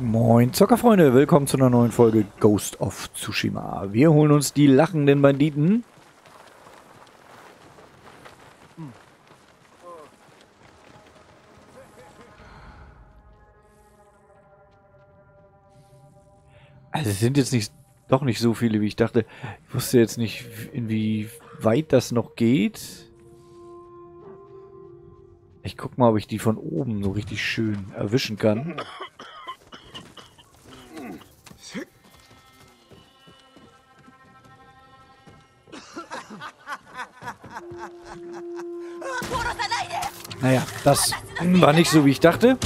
Moin Zockerfreunde, willkommen zu einer neuen Folge Ghost of Tsushima. Wir holen uns die lachenden Banditen. Also es sind jetzt nicht, doch nicht so viele, wie ich dachte. Ich wusste jetzt nicht, inwieweit das noch geht. Ich guck mal, ob ich die von oben so richtig schön erwischen kann. Naja, das war nicht so, wie ich dachte.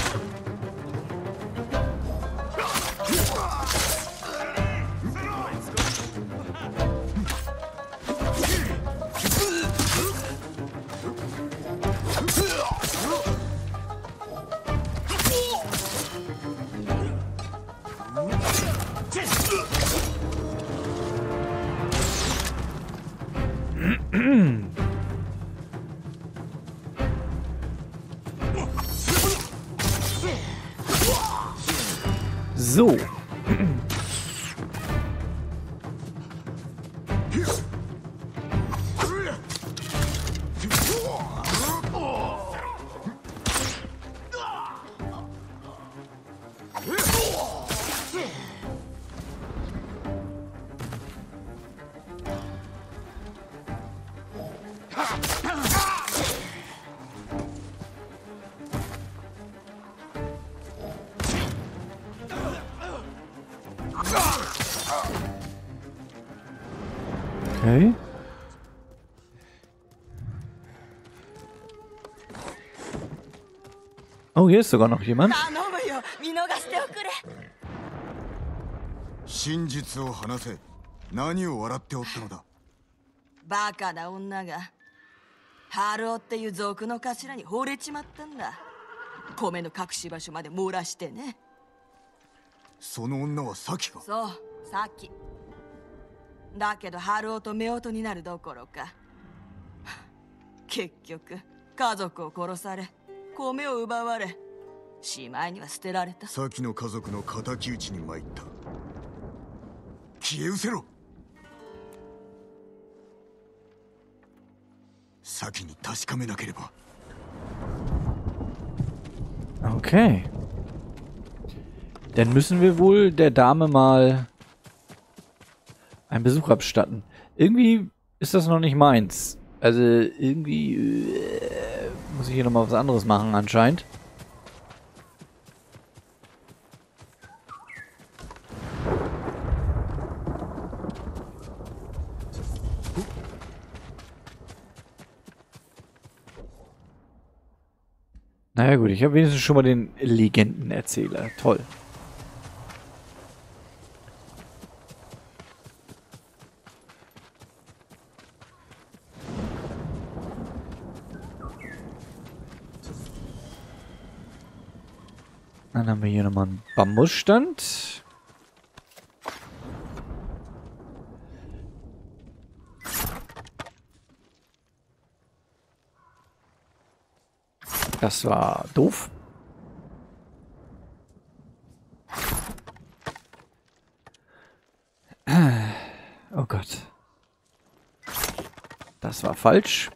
Okay. Oh, hier ist sogar noch jemand. 頼むよ。見逃しておくれ。真実を話せ。何を笑っておったのだ？バカな女が。ハルオっていう族の頭に惚れちまったんだ。米の隠し場所まで漏らしてね。その女はサキか？そうさっきだけどハルオと夫婦になるどころか。結局家族を殺され米を奪われしまいには捨てられた。サキの家族の敵討ちに参った。消え失せろ。先に確かめなければ。Okay. Dann müssen wir wohl der Dame mal einen Besuch abstatten. Irgendwie ist das noch nicht meins. Also irgendwie äh, muss ich hier nochmal was anderes machen anscheinend. Naja gut, ich habe wenigstens schon mal den Legendenerzähler. Toll. Dann haben wir hier nochmal einen Bambusstand. Das war doof. Oh Gott. Das war falsch.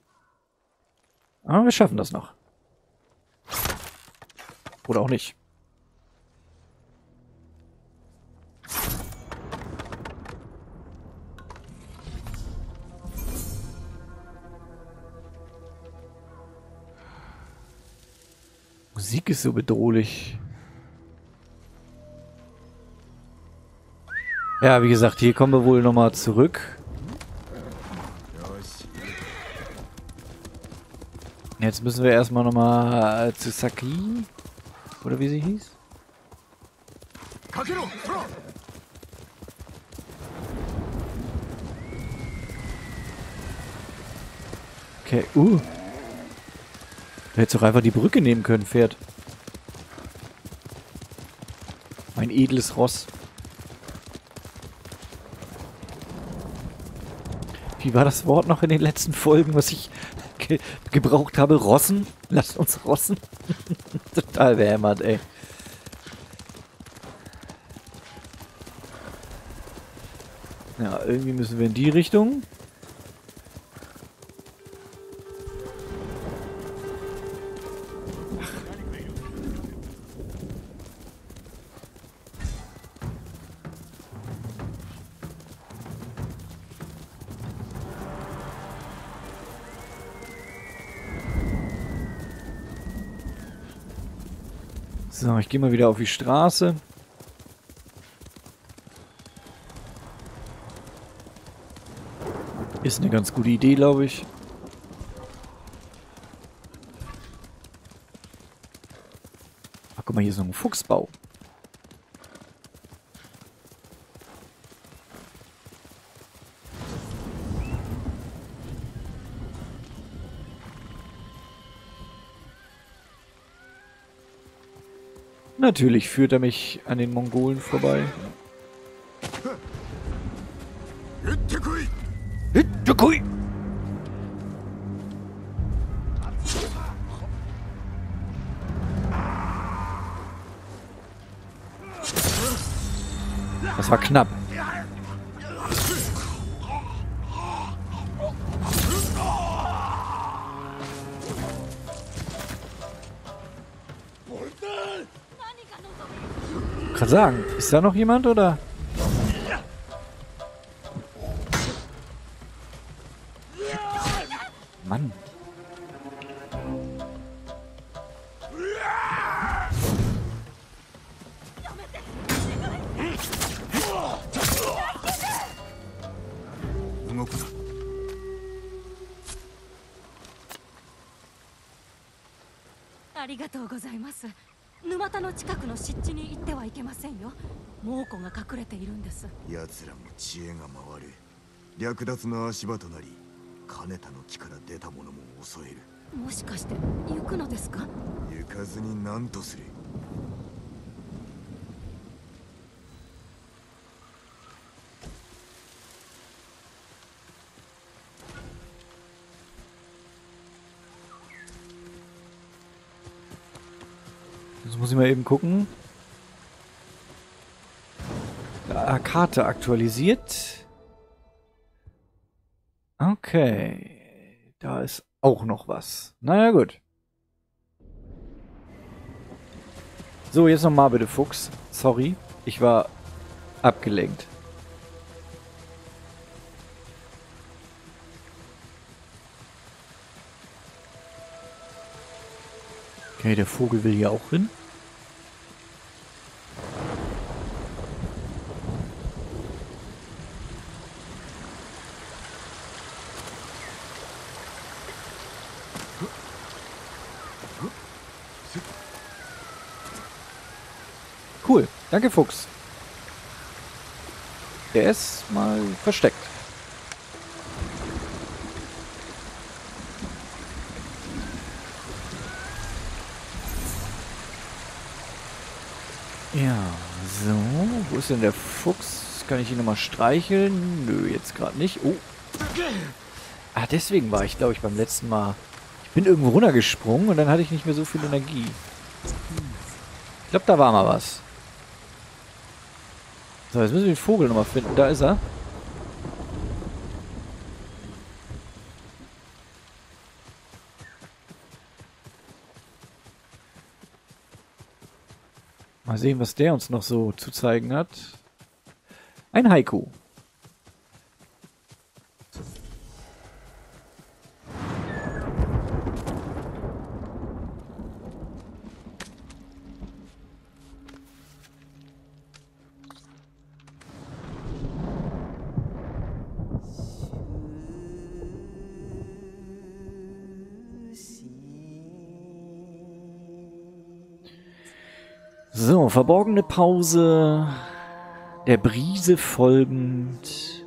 Aber wir schaffen das noch. Oder auch nicht. Musik ist so bedrohlich. Ja, wie gesagt, hier kommen wir wohl nochmal zurück. Jetzt müssen wir erstmal nochmal zu Saki. Oder wie sie hieß? Okay, uh. Du hättest doch einfach die Brücke nehmen können, Pferd. Mein edles Ross. Wie war das Wort noch in den letzten Folgen, was ich ge gebraucht habe? Rossen? Lasst uns rossen. Total behämmert, ey. Ja, irgendwie müssen wir in die Richtung. So, ich gehe mal wieder auf die Straße. Ist eine ganz gute Idee, glaube ich. Ach, guck mal, hier ist noch ein Fuchsbau. Natürlich führt er mich an den Mongolen vorbei. Das war knapp. Kann sagen, ist da noch jemand oder? Mann. 動沼田の近くの湿地に行ってはいけませんよ。猛虎が隠れているんです。奴らも知恵が回る。略奪の足場となり金田の木から出たものも襲える。もしかして行くのですか？行かずに何とする「gucken. Ah, Karte aktualisiert. Okay. Da ist auch noch was. Naja, gut. So, jetzt nochmal bitte, Fuchs. Sorry, ich war abgelenkt. Okay, der Vogel will hier auch hin. Danke, Fuchs. Der ist mal versteckt. Ja, so. Wo ist denn der Fuchs? Kann ich ihn nochmal streicheln? Nö, jetzt gerade nicht. Oh. Ah, deswegen war ich, glaube ich, beim letzten Mal. Ich bin irgendwo runtergesprungen und dann hatte ich nicht mehr so viel Energie. Ich glaube, da war mal was. So, jetzt müssen wir den Vogel nochmal finden. Da ist er. Mal sehen, was der uns noch so zu zeigen hat. Ein Haiku. So, verborgene Pause. Der Brise folgend.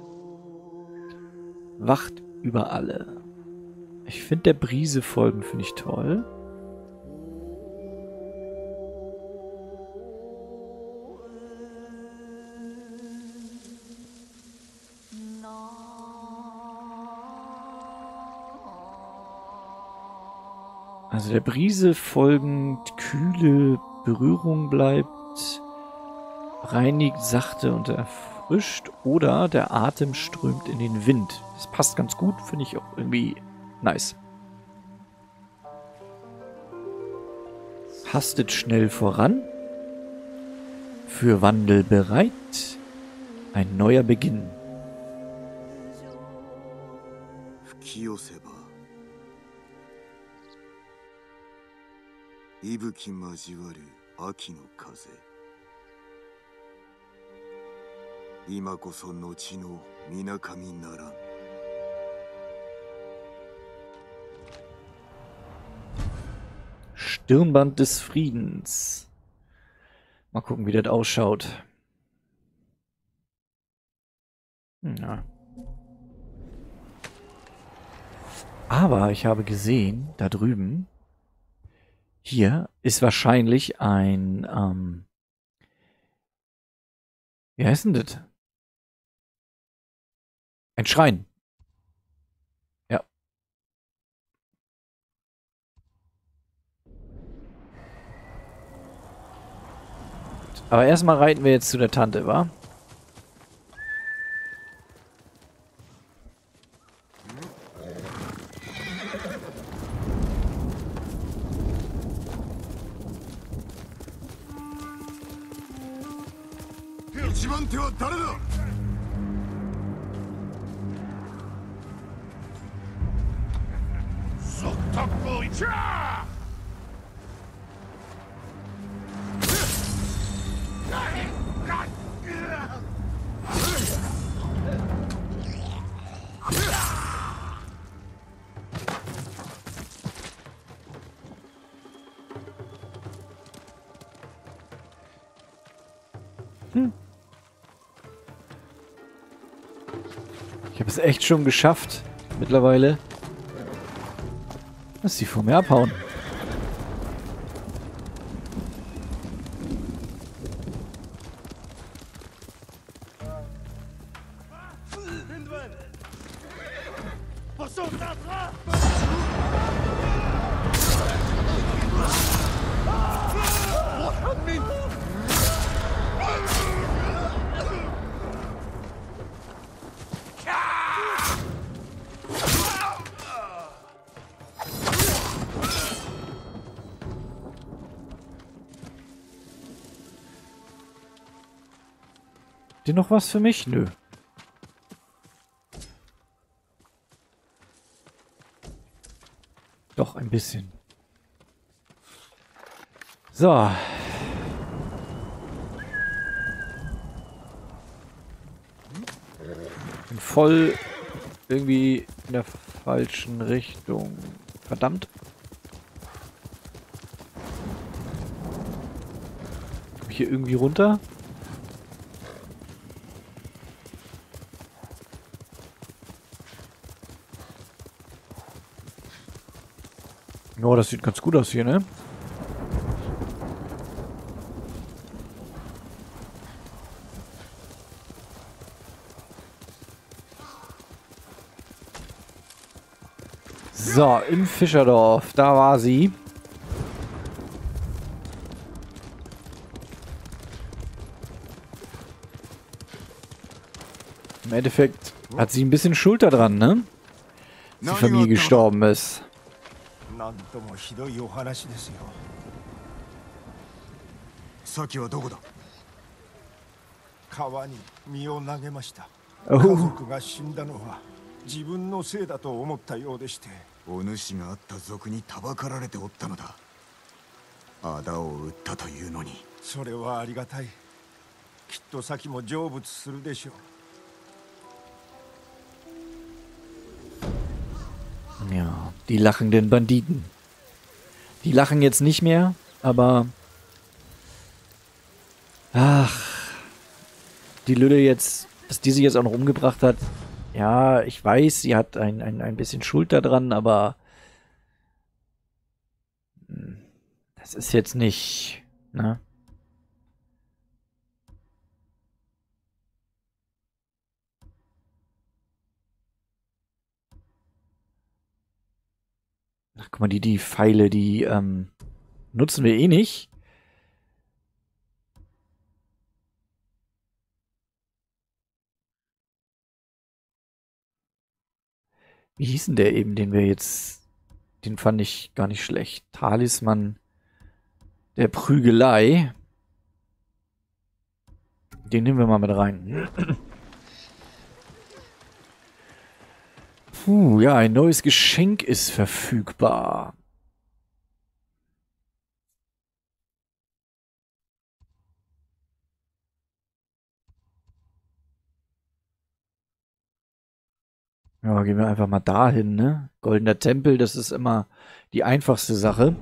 Wacht über alle. Ich finde der Brise folgend finde ich toll. Also der Brise folgend kühle Berührung bleibt, reinigt sachte und erfrischt. erfrischt oder der Atem strömt in den Wind. Das passt ganz gut, finde ich auch irgendwie nice. Hastet schnell voran. Für Wandel bereit. Ein neuer Beginn. 吹き寄せば 息吹交わる秋の風今こそ後のみなかみならん Stirnband des Friedens. Mal gucken, wie das ausschaut. Hm, Ja. Aber ich habe gesehen, da drüben, hier ist wahrscheinlich ein, ähm, wie heißt denn das? Ein Schrein. Ja. Aber erstmal reiten wir jetzt zu der Tante, wa?「es echt schon geschafft, mittlerweile, dass sie vor mir abhauen. Ihr noch was für mich? Nö. Doch, ein bisschen. So. Bin voll irgendwie in der falschen Richtung. Verdammt. Komm ich hier irgendwie runter? Oh, das sieht ganz gut aus hier, ne? So, im Fischerdorf. Da war sie. Im Endeffekt hat sie ein bisschen Schuld daran, ne? Die Familie gestorben ist. なんともひどいお話ですよ。さきはどこだ？川に身を投げました。家族が死んだのは自分のせいだと思ったようでして。お主があった族にたばかられておったのだ。あだを売ったというのに。それはありがたい。きっと先も成仏するでしょう die lachenden Banditen. Die lachen jetzt nicht mehr, aber. Ach. Die Lüde jetzt, dass die sich jetzt auch noch umgebracht hat. Ja, ich weiß, sie hat ein, ein, ein bisschen Schuld daran, aber. hm, Das ist jetzt nicht. Ne? Guck mal, die, die Pfeile, die ähm, nutzen wir eh nicht. Wie hieß denn der eben, den wir jetzt... Den fand ich gar nicht schlecht. Talisman der Prügelei. Den nehmen wir mal mit rein. Puh, ja, ein neues Geschenk ist verfügbar. Ja, gehen wir einfach mal dahin, ne? Goldener Tempel, das ist immer die einfachste Sache.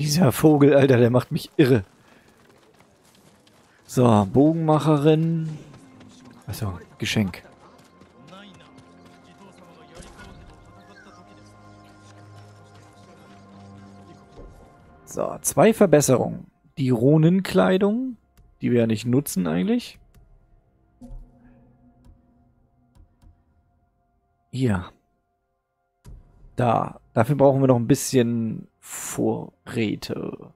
Dieser Vogel, Alter, der macht mich irre. So, Bogenmacherin. Achso, Geschenk. So, zwei Verbesserungen. Die Ronenkleidung, die wir ja nicht nutzen eigentlich. Hier. Da. Dafür brauchen wir noch ein bisschen Vorräte.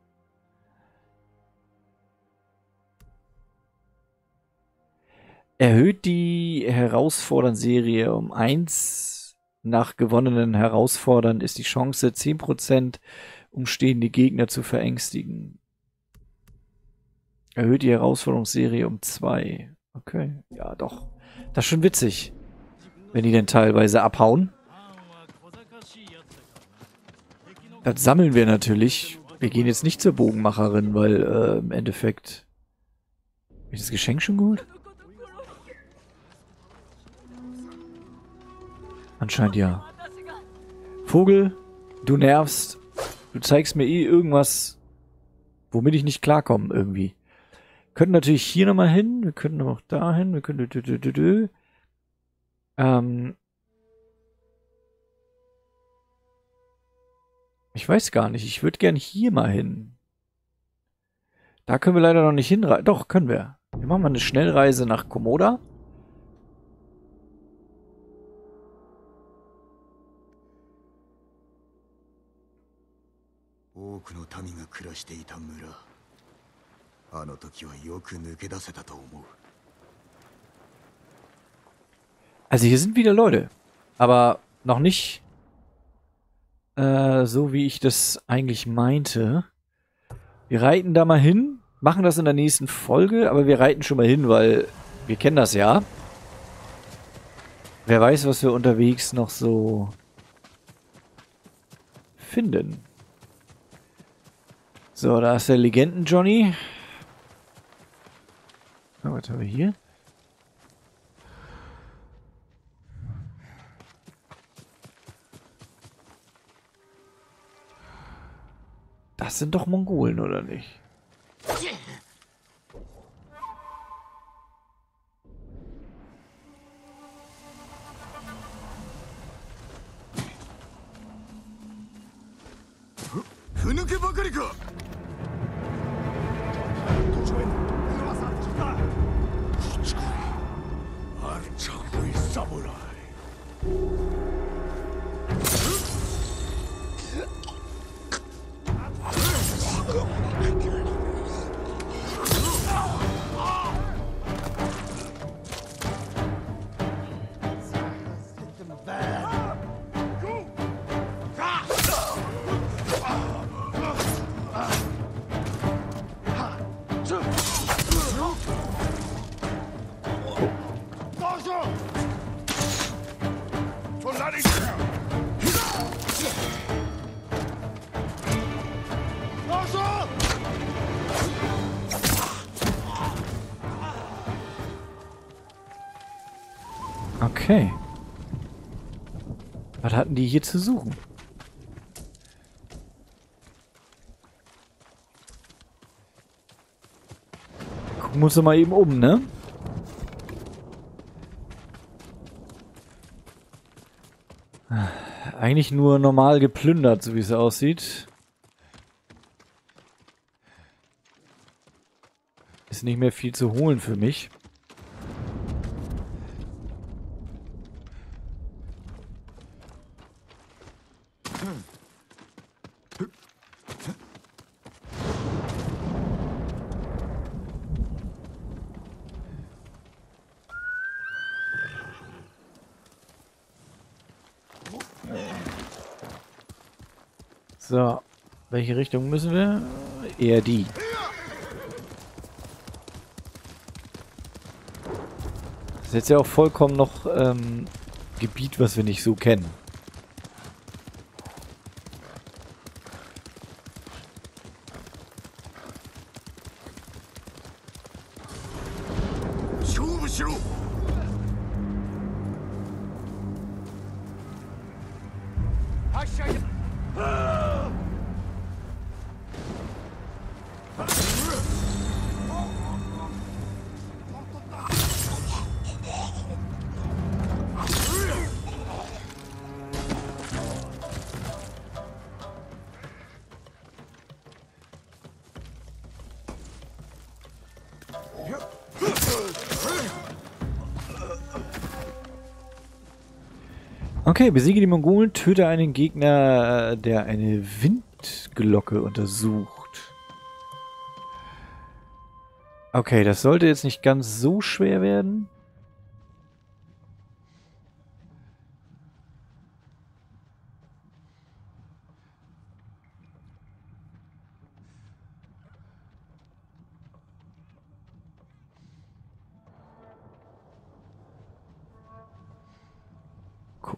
Erhöht die Herausfordern-Serie um 1. Nach gewonnenen Herausfordern ist die Chance 10% umstehende Gegner zu verängstigen. Erhöht die Herausforderungsserie um 2. Okay, ja doch. Das ist schon witzig, wenn die denn teilweise abhauen. Das sammeln wir natürlich. Wir gehen jetzt nicht zur Bogenmacherin, weil äh, im Endeffekt... Ist das Geschenk schon gut? Anscheinend ja. Vogel, du nervst. Du zeigst mir eh irgendwas, womit ich nicht klarkomme irgendwie. Könnten natürlich hier nochmal hin. Wir könnten auch da hin. Wir könnten... Ähm, Ich weiß gar nicht. Ich würde gern hier mal hin. Da können wir leider noch nicht hinreisen. Doch, können wir. Wir machen mal eine Schnellreise nach Komoda. Also hier sind wieder Leute. Aber noch nicht äh, so wie ich das eigentlich meinte. Wir reiten da mal hin, machen das in der nächsten Folge, aber wir reiten schon mal hin, weil wir kennen das ja. Wer weiß, was wir unterwegs noch so finden. So, da ist der Legenden-Johnny. Oh, was haben wir hier? Das sind doch Mongolen, oder nicht? Okay. Was hatten die hier zu suchen? Gucken wir uns mal eben um, ne? Eigentlich nur normal geplündert, so wie es aussieht. Ist nicht mehr viel zu holen für mich. So, welche Richtung müssen wir? Eher die. Das ist jetzt ja auch vollkommen noch ähm, Gebiet, was wir nicht so kennen. Okay, besiege die Mongolen, töte einen Gegner, äh, der eine Windglocke untersucht. Okay, das sollte jetzt nicht ganz so schwer werden.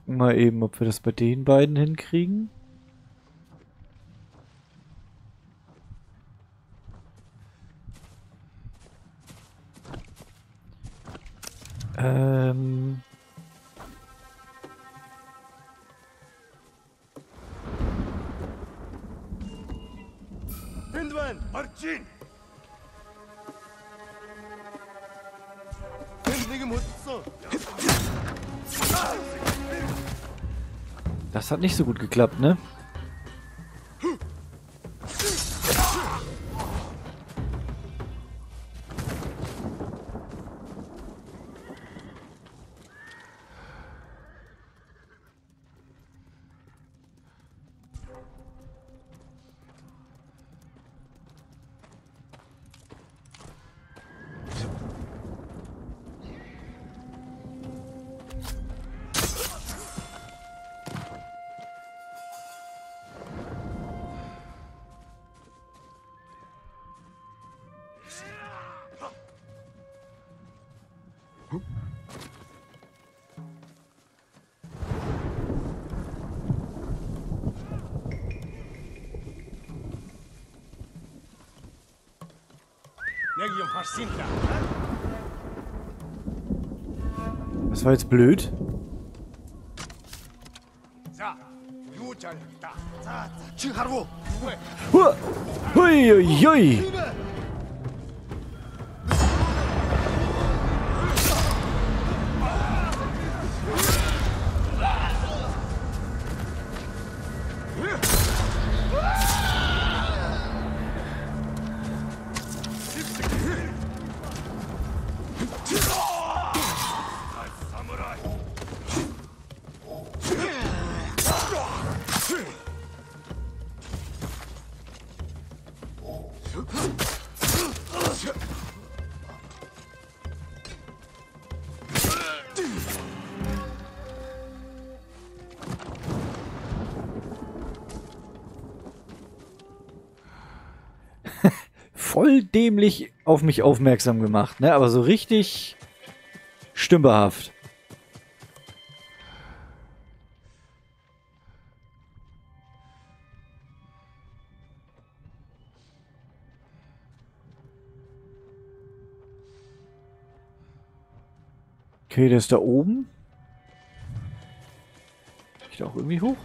Gucken mal eben, ob wir das bei den beiden hinkriegen. Ähm... hat nicht so gut geklappt, ne? Das war jetzt blöd. Za! Dämlich auf mich aufmerksam gemacht, ne? Aber so richtig stümperhaft. Okay, der ist da oben. Ich da auch irgendwie hoch?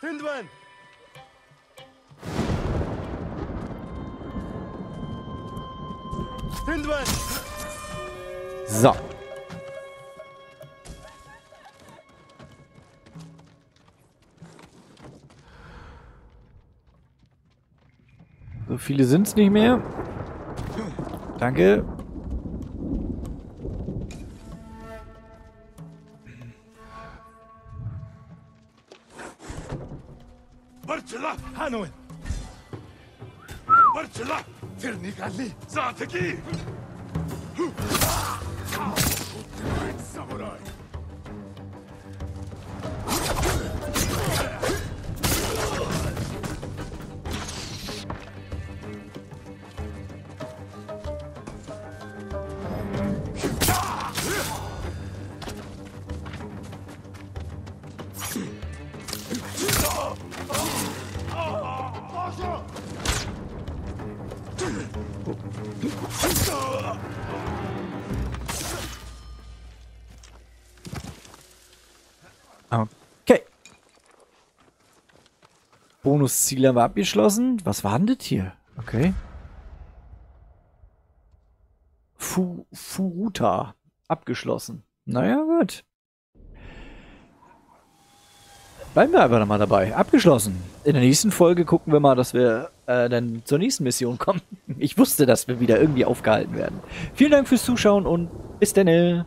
Hindwan! Hindwan! So. So viele sind es nicht mehr. Danke. पर चला फिर निकाल ली साथ की Okay. Bonusziel haben wir abgeschlossen. Was war denn das hier? Okay. Fu Furuta. Abgeschlossen. Naja, gut. Bleiben wir einfach nochmal dabei. Abgeschlossen. In der nächsten Folge gucken wir mal, dass wir äh, dann zur nächsten Mission kommen. Ich wusste, dass wir wieder irgendwie aufgehalten werden. Vielen Dank fürs Zuschauen und bis dann.